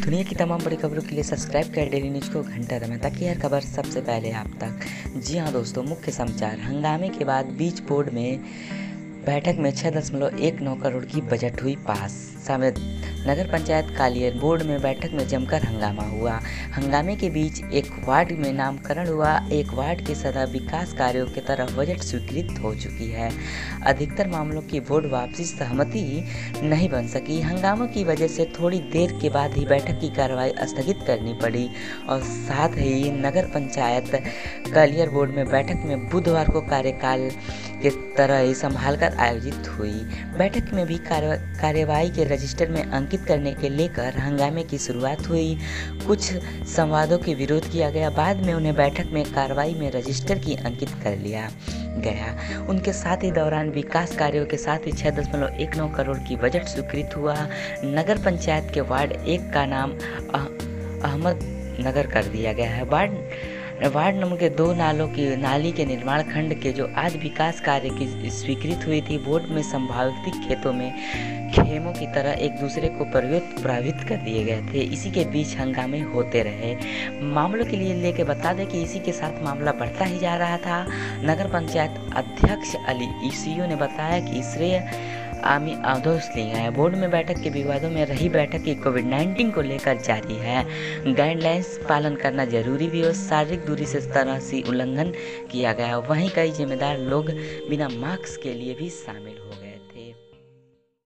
दुनिया की तमाम बड़ी खबरों के लिए सब्सक्राइब कर डेली न्यूज़ को घंटा दमें ताकि हर खबर सबसे पहले आप तक। जी हाँ दोस्तों, मुख्य समाचार। हंगामे के बाद बीच बोर्ड में बैठक में छः दशमलव एक नौ करोड़ की बजट हुई पास। समेत, नगर पंचायत कालियर बोर्ड में बैठक में जमकर हंगामा हुआ। हंगामे के बीच एक वार्ड में नामकरण हुआ। एक वार्ड के सदा विकास कार्यों की तरफ़ बजट स्वीकृत हो चुकी है। अधिकतर मामलों की बोर्ड वापसी सहमति नहीं बन सकी। हंगामों की वजह से थोड़ी देर के बाद ही बैठक की कार्रवाई स्थगित करनी पड़ी। और साथ ही नगर पंचायत कालियर बोर्ड में बैठक में बुधवार को कार्यकाल के तरह ही संभाल कर आयोजित हुई। बैठक में भी कार्यवाही के रजिस्टर में अंकित करने के लेकर हंगामे की शुरुआत हुई। कुछ संवादों के विरोध किया गया। बाद में उन्हें बैठक में कार्रवाई में रजिस्टर की अंकित कर लिया गया। उनके साथ ही दौरान विकास कार्यों के साथ ही छः दशमलव एक नौ करोड़ की बजट स्वीकृत हुआ। नगर पंचायत के वार्ड एक का नाम अहमद नगर कर दिया गया है। वार्ड वार्ड नंबर के दो नालों की, नाली के निर्माण खंड के जो आज विकास कार्य की स्वीकृत हुई थी बोर्ड में संभावित खेतों में खेमों की तरह एक दूसरे को प्रभावित कर दिए गए थे। इसी के बीच हंगामे होते रहे। मामलों के लिए लेके बता दें कि इसी के साथ मामला बढ़ता ही जा रहा था। नगर पंचायत अध्यक्ष अली ईसीयू ने बताया कि श्रेय आमी आदोश ली है। बोर्ड में बैठक के विवादों में रही बैठक की कोविड 19 को लेकर जारी है। गाइडलाइंस पालन करना ज़रूरी भी और शारीरिक दूरी से तरह से उल्लंघन किया गया। वहीं कई जिम्मेदार लोग बिना मास्क के लिए भी शामिल हो